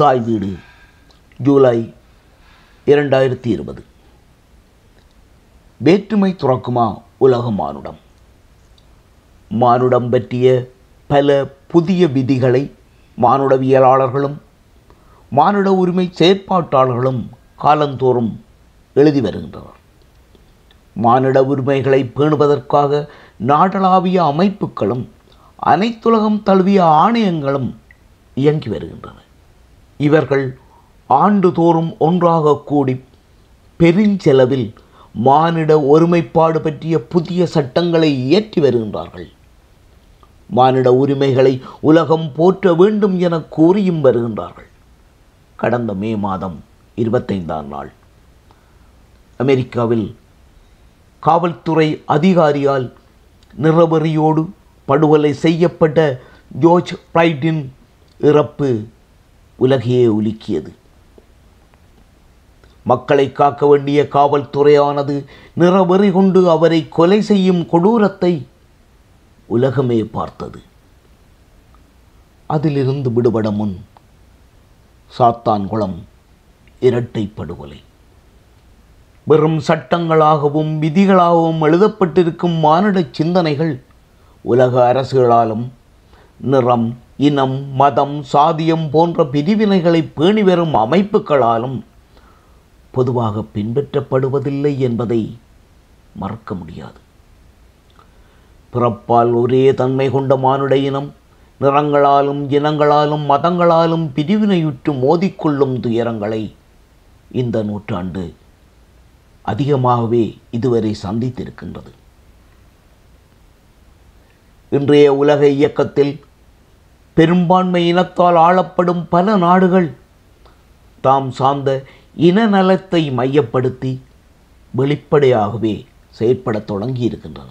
தாய் வீடு ஜூலை இரண்டாயிரத்தி இருபது. வேற்றுமை துறக்குமா உலக மானுடம்? மானுடம் பற்றிய பல புதிய விதிகளை மானுடவியலாளர்களும் மானுட உரிமை செயற்பாட்டாளர்களும் காலந்தோறும் எழுதி வருகின்றனர். மானிட உரிமைகளை பேணுவதற்காக நாடளாவிய அமைப்புகளும் அனைத்துலகம் தழுவிய ஆணையங்களும் இயங்கி வருகின்றன. இவர்கள் ஆண்டுதோறும் ஒன்றாக கூடி பெருஞ்செலவில் மானிட ஒருமைப்பாடு பற்றிய புதிய சட்டங்களை இயற்றி வருகின்றார்கள். மானிட உரிமைகளை உலகம் போற்ற வேண்டும் என கூறியும் வருகின்றார்கள். கடந்த மே மாதம் இருபத்தைந்தாம் நாள். அமெரிக்காவில் காவல்துறை அதிகாரியால் நிறவெறியோடு படுகொலை செய்யப்பட்ட ஜோர்ஜ் பிளைட்டின் இறப்பு உலகையே உலுக்கியது. மக்களை காக்க வேண்டிய காவல்துறையானது நிறவெறி கொண்டு அவரை கொலை செய்யும் கொடூரத்தை உலகமே பார்த்தது. அதிலிருந்து விடுபட முன் சாத்தான்குளம் இரட்டை படுகொலை. வெறும் சட்டங்களாகவும் விதிகளாகவும் எழுதப்பட்டிருக்கும் மானிட சிந்தனைகள் உலக அரசுகளாலும் நிறம் இனம் மதம் சாதியம் போன்ற பிரிவினைகளை பேணி வரும் அமைப்புகளாலும் பொதுவாக பின்பற்றப்படுவதில்லை என்பதை மறக்க முடியாது. பிறப்பால் ஒரே தன்மை கொண்ட மானுட இனம் நிறங்களாலும் இனங்களாலும் மதங்களாலும் பிரிவினையுற்று மோதிக்கொள்ளும் துயரங்களை இந்த நூற்றாண்டு அதிகமாகவே இதுவரை சந்தித்திருக்கின்றது. இன்றைய உலக இயக்கத்தில் பெரும்பான்மை இனத்தால் ஆளப்படும் பல நாடுகள் தாம் சார்ந்த இன நலத்தை மையப்படுத்தி வெளிப்படையாகவே செயற்படத் தொடங்கி இருக்கின்றன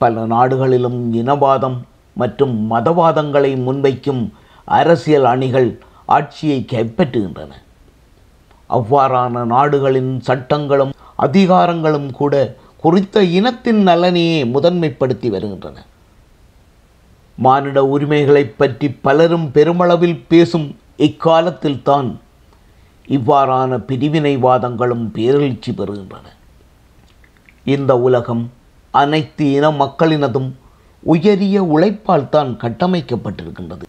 பல நாடுகளிலும் இனவாதம் மற்றும் மதவாதங்களை முன்வைக்கும் அரசியல் அணிகள் ஆட்சியை கைப்பற்றுகின்றன. அவ்வாறான நாடுகளின் சட்டங்களும் அதிகாரங்களும் கூட குறித்த இனத்தின் நலனையே முதன்மைப்படுத்தி வருகின்றன. மானிட உரிமைகளைப் பற்றி பலரும் பெருமளவில் பேசும் இக்காலத்தில்தான் இவ்வாறான பிரிவினைவாதங்களும் பேரெழுச்சி பெறுகின்றன. இந்த உலகம் அனைத்து இன மக்களினதும் உயரிய உழைப்பால் தான் கட்டமைக்கப்பட்டிருக்கின்றது.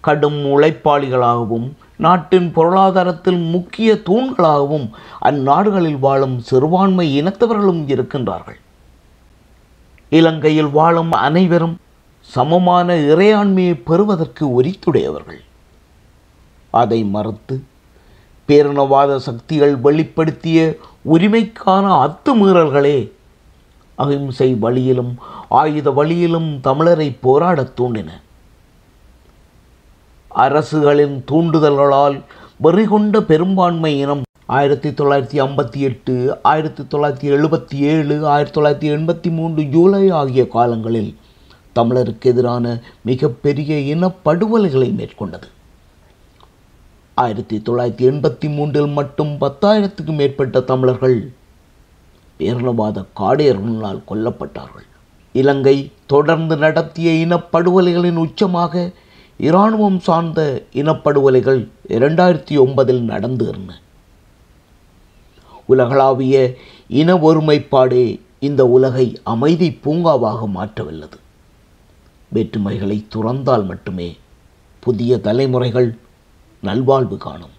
கடும் உழைப்பாளிகளாகவும் நாட்டின் பொருளாதாரத்தில் முக்கிய தூண்களாகவும் அந்நாடுகளில் வாழும் சிறுபான்மை இனத்தவர்களும் இருக்கின்றார்கள். இலங்கையில் வாழும் அனைவரும் சமமான இறையாண்மையை பெறுவதற்கு உரித்துடையவர்கள். அதை மறுத்து பேரினவாத சக்திகள் வெளிப்படுத்திய உரிமைக்கான அத்துமீறல்களே அகிம்சை வழியிலும் ஆயுத வழியிலும் தமிழரை போராடத் தூண்டின. அரசுகளின் தூண்டுதல்களால் வெறிகொண்ட பெரும்பான்மை இனம் ஆயிரத்தி தொள்ளாயிரத்தி ஐம்பத்தி எட்டு ஆயிரத்தி தொள்ளாயிரத்தி எழுபத்தி ஏழு ஆயிரத்தி தொள்ளாயிரத்தி எண்பத்தி மூன்று ஜூலை ஆகிய காலங்களில் தமிழருக்கு எதிரான மிகப்பெரிய இனப்படுகொலைகளை மேற்கொண்டது. ஆயிரத்தி தொள்ளாயிரத்தி எண்பத்தி மூன்றில் மட்டும் பத்தாயிரத்துக்கும் மேற்பட்ட தமிழர்கள் பேரணவாத காடையர்களால் கொல்லப்பட்டார்கள். இலங்கை தொடர்ந்து நடத்திய இனப்படுகொலைகளின் உச்சமாக இராணுவம் சார்ந்த இனப்படுகொலைகள் இரண்டாயிரத்தி ஒன்பதில் நடந்தேறின உலகளாவிய இன ஒருமைப்பாடே இந்த உலகை அமைதி பூங்காவாக மாற்றவல்லது. வேற்றுமைகளை துறந்தால் மட்டுமே புதிய தலைமுறைகள் நல்வாழ்வு காணும்.